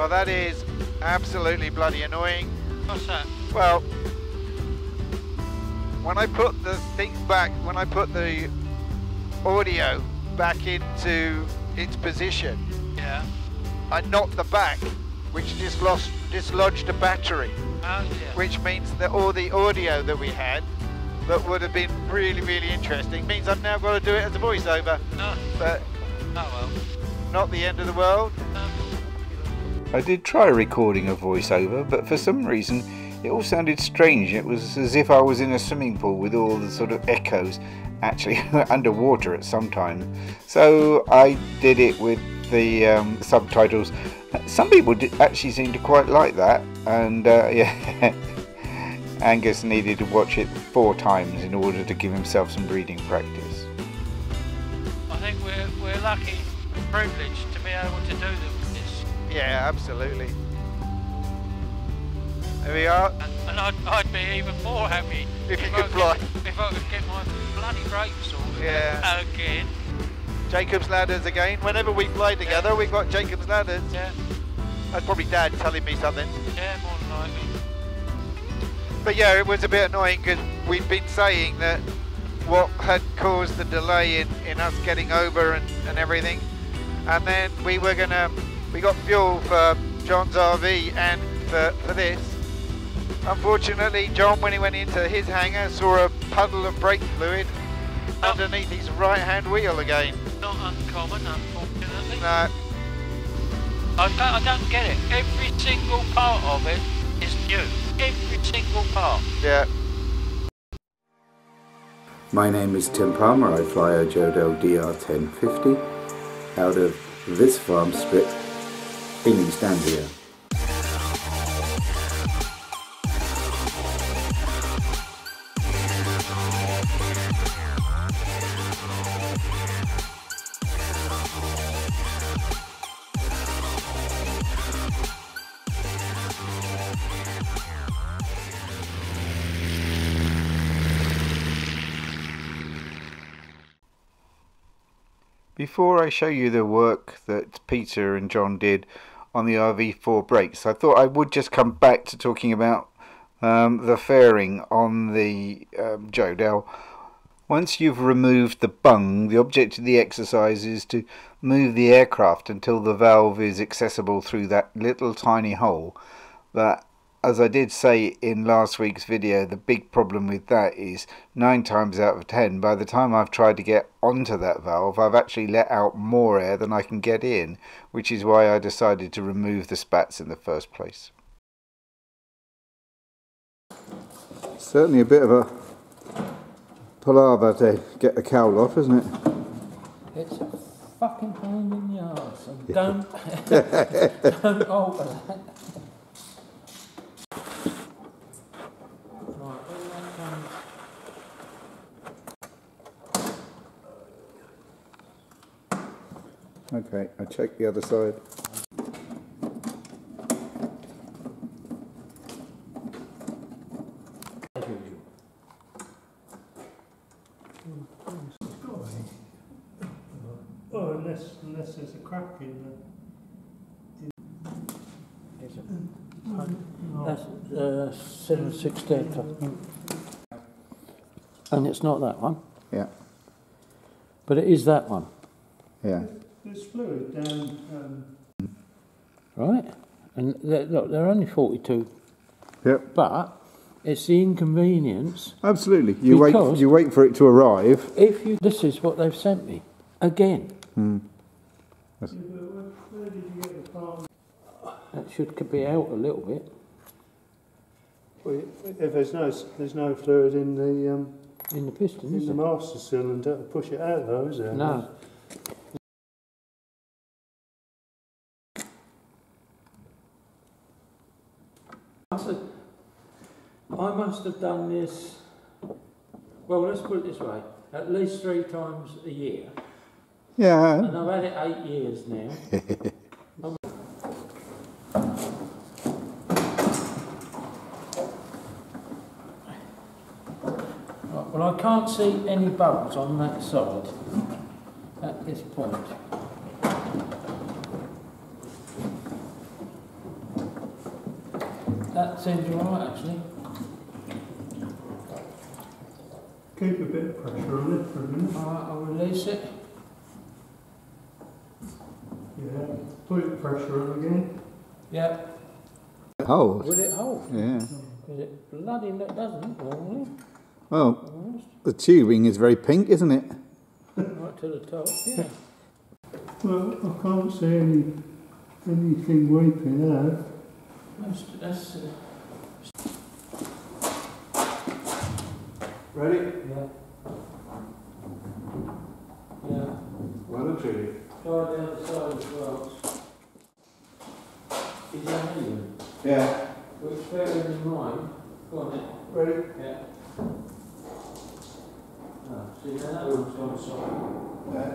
Well, that is absolutely bloody annoying. What's that? Well, when I put the thing back, when I put the audio back into its position, Yeah. I knocked the back, which dislodged, dislodged a battery, Oh which means that all the audio that we had that would have been really, really interesting means I've now got to do it as a voiceover, Oh, but oh well. not the end of the world. Um, I did try recording a voiceover, but for some reason it all sounded strange. It was as if I was in a swimming pool with all the sort of echoes actually underwater at some time. So I did it with the um, subtitles. Some people actually seem to quite like that, and uh, yeah. Angus needed to watch it four times in order to give himself some reading practice. I think we're we're lucky, and privileged to be able to do this. Yeah, absolutely. There we are. And, and I'd, I'd be even more happy If you I could fly. Get, if I could get my bloody brakes sorted Yeah. again. Jacob's ladders again. Whenever we fly together, we've got Jacob's ladders. Yeah, That's probably Dad telling me something. yeah, more than likely. But yeah, it was a bit annoying because we'd been saying that what had caused the delay in, in us getting over and, and everything. And then we were gonna, we got fuel for John's RV and for, for this. Unfortunately, John, when he went into his hangar, saw a puddle of brake fluid Oh. underneath his right hand wheel again. Not uncommon, unfortunately. No, I, don't, I don't get it. Every single part of it is new. Every single part. yeah. My name is Tim Palmer. I fly a Jodel DR1050 out of this farm strip Anglia. Before I show you the work that Peter and John did on the RV4 brakes, I thought I would just come back to talking about um, the fairing on the um, Jodel. Once you've removed the bung, the object of the exercise is to move the aircraft until the valve is accessible through that little tiny hole. That, as I did say in last week's video, the big problem with that is nine times out of ten, by the time I've tried to get onto that valve, I've actually let out more air than I can get in, which is why I decided to remove the spats in the first place. Certainly a bit of a palaver to get the cowl off, isn't it? It's a fucking pain in the arse. And don't, don't alter that. Right, all that comes. Okay, I check the other side. Oh, unless, unless there's a crack in Is it? That's uh, 7 16th, I think. And it's not that one, Yeah, but it is that one, yeah. The... There's fluid down... Um, right? And they're, look, they're only 42, Yep, but it's the inconvenience. absolutely. You wait. You wait for it to arrive. If you, this is what they've sent me again. yeah, but where, where did you get the part? That should be out a little bit Well, if there's no, there's no fluid in the, um, in the piston, in is the there? master cylinder to push it out though, is there? No. I must have done this, well, let's put it this way, at least three times a year. Yeah. And I've had it eight years now. Well, I can't see any bubbles on that side at this point. Seems alright actually. Keep a bit of pressure on it for a minute. Alright, I'll release it. Yeah. Put the pressure on again. Yeah. Hold. Will it hold? Yeah. Is it bloody that doesn't normally? Well, Almost. the tubing is very pink, isn't it? Right to the top. Yeah. Well, I can't see any anything weeping out. That's, that's uh, Ready? yeah. Yeah. Well and truly. Try the other side as well. Is that even? Yeah. Which bearing in mind? Go on then. Ready? Yeah. Oh, see, now that one's gone solid. Yeah.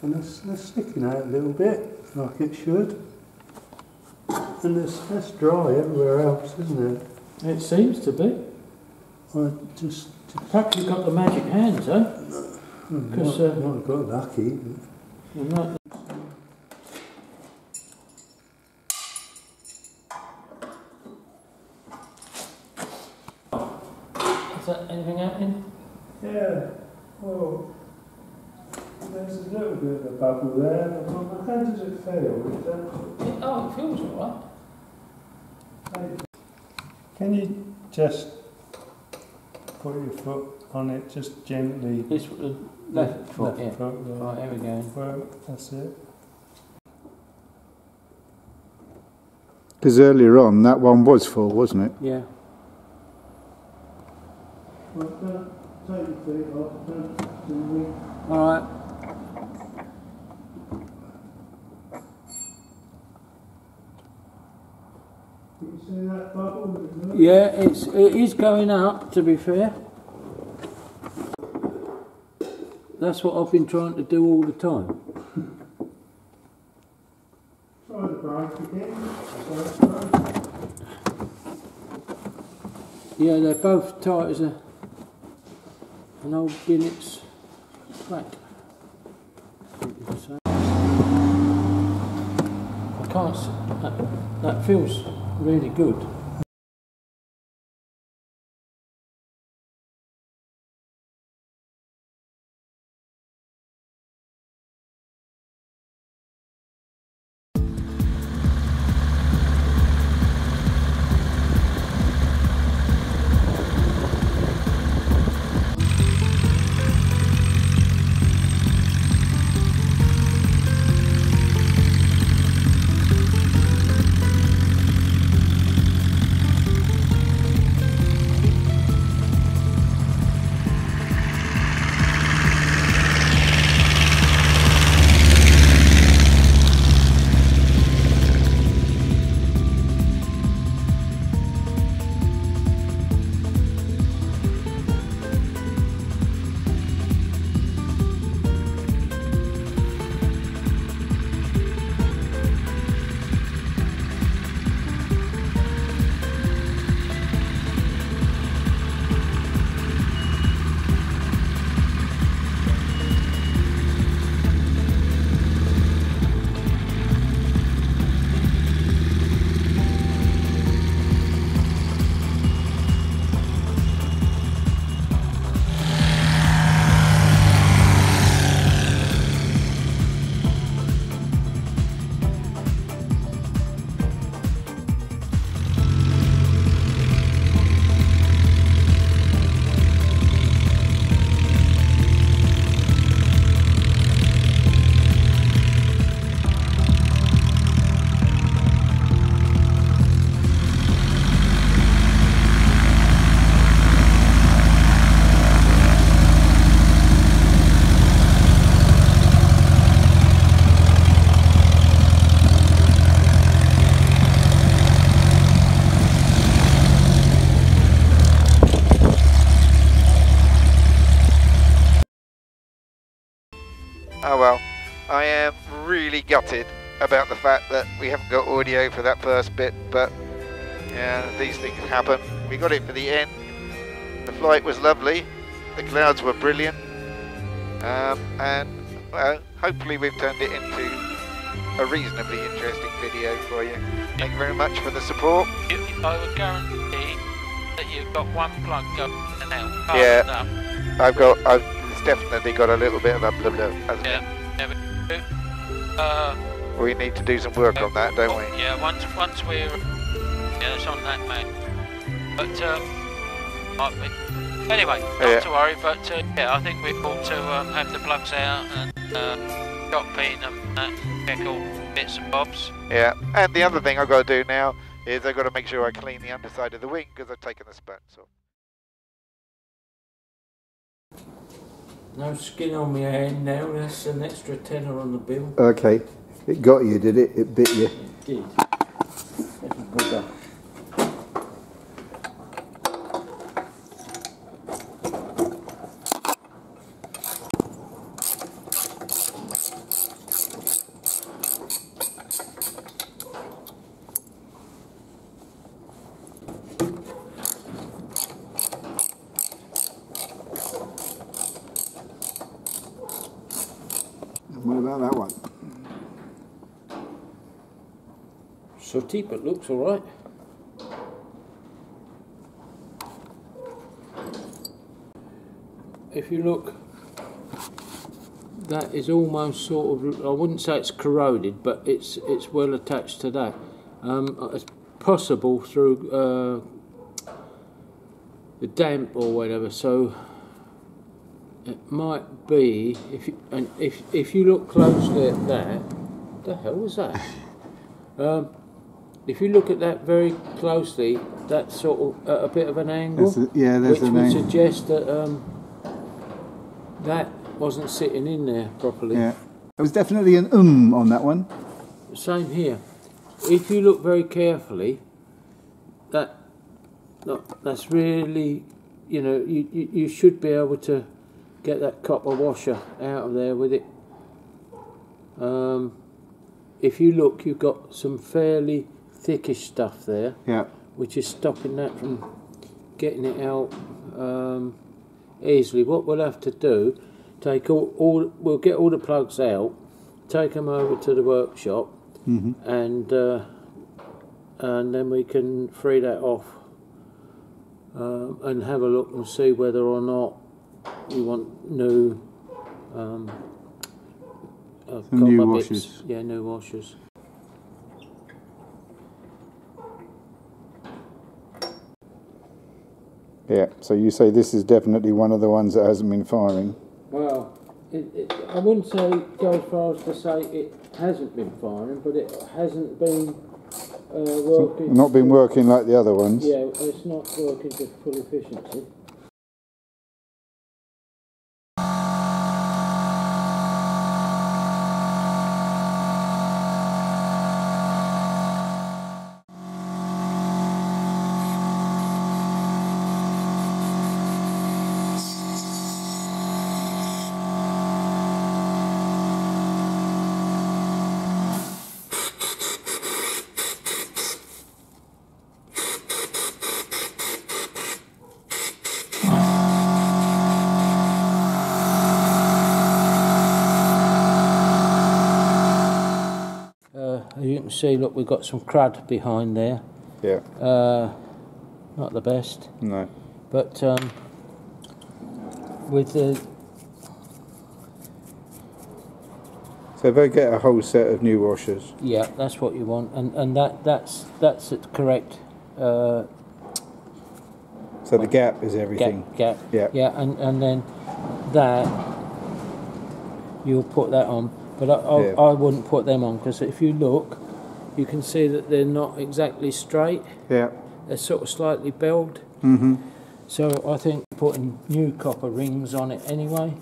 And that's, that's sticking out a little bit, like it should. And it's, that's dry everywhere else, isn't it? It seems to be. I just, Perhaps you've got the magic hands, eh? hmm, 'Cause, might, uh, might have got lucky. You. Is that anything happening? Yeah, well, there's a little bit of a bubble there. but How does it feel? It, oh, it feels alright. Can you just put your foot on it, just gently? This uh, the left foot, yeah. foot, yeah. Right, here we go. Well, that's it. Because earlier on, that one was full, wasn't it? Yeah. Well, don't take your feet off. Don't, don't Alright. you see that bubble? Isn't it? Yeah, it's it is going up. To be fair, that's what I've been trying to do all the time. Yeah, they're both tight as a an old Guinness flat. I can't. That, that feels really good. Gutted about the fact that we haven't got audio for that first bit, but yeah, these things happen. We got it for the end. The flight was lovely, the clouds were brilliant, um, and well, hopefully we've turned it into a reasonably interesting video for you. Thank you very much for the support. I would guarantee that you've got one plug going and out. Yeah. Up. I've got, I've it's definitely got a little bit of a blah, hasn't Yeah. There we go. Uh. We need to do some work on that, don't we? Yeah, once once we're yeah, it's on that man. But um, might be. Anyway, not Yeah. to worry. But uh, yeah, I think we ought to um, have the plugs out and uh, in and uh, check all bits and bobs. Yeah. And the other thing I've got to do now is I've got to make sure I clean the underside of the wing because I've taken the spats off. No skin on my hand now, that's an extra tenner on the bill. Okay. It got you, did it? It bit you. It Did. About that one? Sooty, but looks alright. If you look, that is almost sort of, I wouldn't say it's corroded, but it's it's well attached to that. Um, it's possible through uh, the damp or whatever, so it might be, if you, and if, if you look closely at that, the hell was that? Um, if you look at that very closely, that's sort of at a bit of an angle, There's a- yeah, there's which would suggest that um, that wasn't sitting in there properly. Yeah. There was definitely an um on that one. Same here. If you look very carefully, that that's really, you know, you, you, you should be able to get that copper washer out of there with it. Um, if you look, you've got some fairly thickish stuff there, Yeah. which is stopping that from getting it out um, easily. What we'll have to do, take all, all, we'll get all the plugs out, take them over to the workshop, and uh, and then we can free that off um, and have a look and see whether or not you want new um, uh, Some new copper bits. washers. Yeah, new washers. Yeah. So you say this is definitely one of the ones that hasn't been firing. Well, it, it, I wouldn't say go as far as to say it hasn't been firing, but it hasn't been uh, working. Not been working like the other ones. Yeah, it's not working to full efficiency. Uh, as you can see, look, we've got some crud behind there. Yeah. Uh, not the best, No. but um, with the So if I get a whole set of new washers. yeah, that's what you want, and and that that's that's it correct. Uh, So the gap is everything. Gap, gap. Yeah. Yeah, and, and then that you'll put that on, but I, I, Yeah. I wouldn't put them on because if you look, you can see that they're not exactly straight. Yeah. They're sort of slightly belled. Mhm. So I think putting new copper rings on it anyway.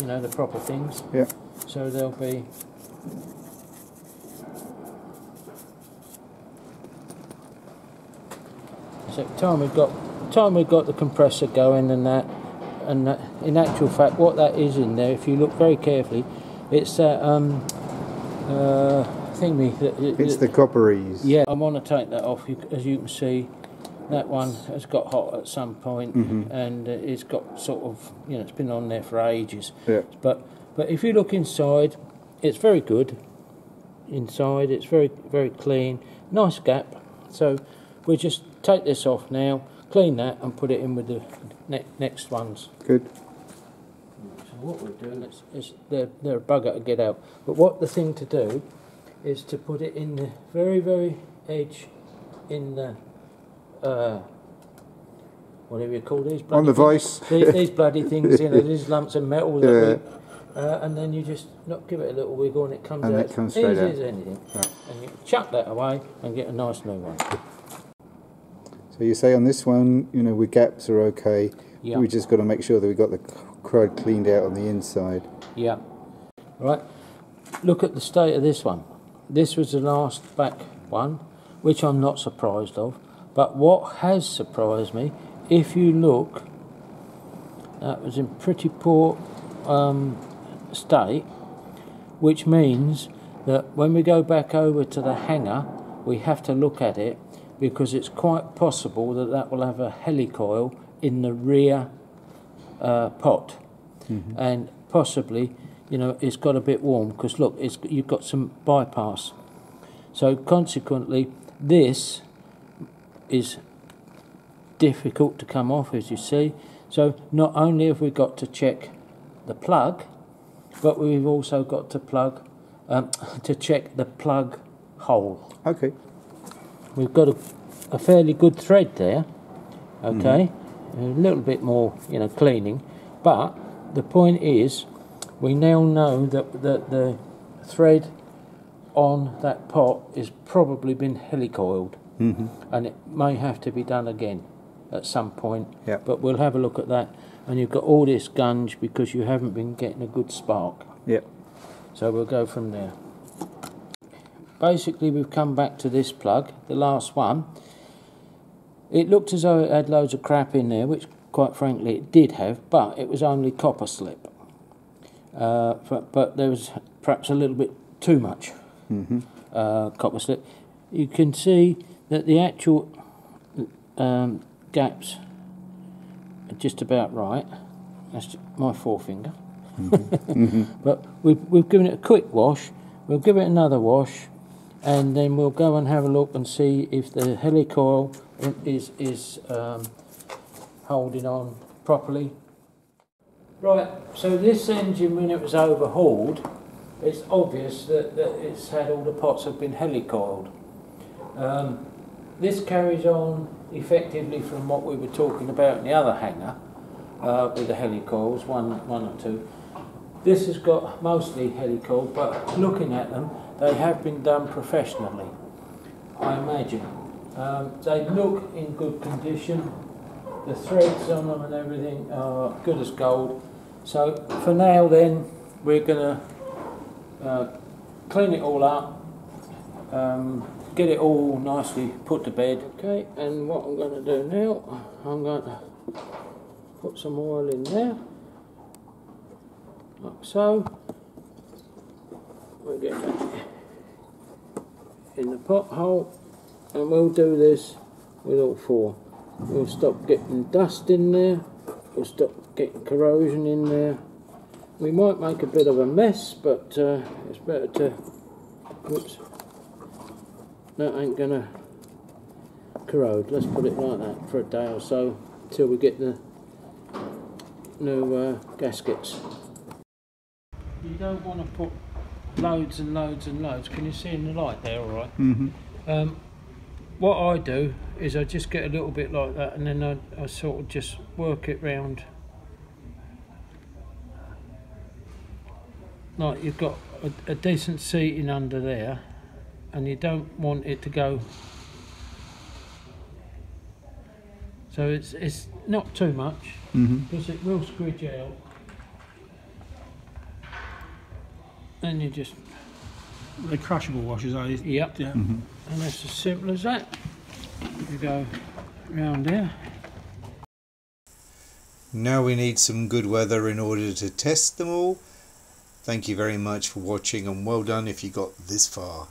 You know the proper things. Yeah. So they'll be. So time we've got time we've got the compressor going and that and that, in actual fact what that is in there if you look very carefully it's that um uh thingy that It's the copperies. yeah I want to take that off as you can see that one has got hot at some point. point and uh, it's got sort of you know it's been on there for ages Yeah. but but if you look inside, it's very good. inside. It's very very clean, nice gap. So we just take this off now, clean that, and put it in with the ne- next ones. Good. So what we're doing is, is they're, they're a bugger to get out. But what the thing to do is to put it in the very, very edge in the, uh, whatever you call these. On the bloody vice. These, these bloody things, you know, these lumps of metal. That Yeah. we, uh, and then you just not give it a little wiggle and it comes And out. it comes easy straight out. as anything. Right. And you chuck that away and get a nice new one. So you say on this one, you know, with gaps are okay. Yeah. We just got to make sure that we got the crud cleaned out on the inside. Yeah. Right. Look at the state of this one. This was the last back one, which I'm not surprised of. But what has surprised me, if you look, that was in pretty poor um, state, which means that when we go back over to the hangar, we have to look at it because it's quite possible that that will have a helicoil in the rear uh, pot and possibly, you know, it's got a bit warm because look, it's you've got some bypass. So consequently, this is difficult to come off, as you see. So not only have we got to check the plug, but we've also got to plug um, to check the plug hole. Okay. We've got a, a fairly good thread there, okay, a little bit more, you know, cleaning, but the point is, we now know that, that the thread on that pot has probably been helicoiled, hmm and it may have to be done again at some point. Yep. But we'll have a look at that. And you've got all this gunge because you haven't been getting a good spark. Yep. So we'll go from there. Basically, we've come back to this plug, the last one. It looked as though it had loads of crap in there, which quite frankly it did have, but it was only copper slip. Uh, but, but there was perhaps a little bit too much hmm uh, copper slip. You can see that the actual um, gaps are just about right. That's my forefinger. But we've, we've given it a quick wash. We'll give it another wash, and then we'll go and have a look and see if the helicoil is is um, holding on properly. Right. So this engine, when it was overhauled, it's obvious that, that it's had all the pots have been helicoiled. Um, this carries on effectively from what we were talking about in the other hangar uh, with the helicoils, one, one or two. This has got mostly helicoiled, but looking at them, they have been done professionally, I imagine. Um, they look in good condition. The threads on them and everything are good as gold. So for now, then, we're going to uh, clean it all up, um, get it all nicely put to bed. Okay, and what I'm going to do now, I'm going to put some oil in there, like so. We'll get that in the pothole and we'll do this with all four. We'll stop getting dust in there, we'll stop getting corrosion in there. We might make a bit of a mess, but uh, it's better to. Whoops. That ain't gonna corrode. Let's put it like that for a day or so till we get the new uh, gaskets. You don't want to put loads and loads and loads. Can you see in the light there? All right. hmm Um, what I do is I just get a little bit like that, and then I, I sort of just work it round. Like you've got a, a decent seating under there, and you don't want it to go. So it's it's not too much hmm because it will squidge out. Then you just The crushable washers, are these? yep. Yeah. hmm And it's as simple as that. You go round there. Now we need some good weather in order to test them all. Thank you very much for watching and well done if you got this far.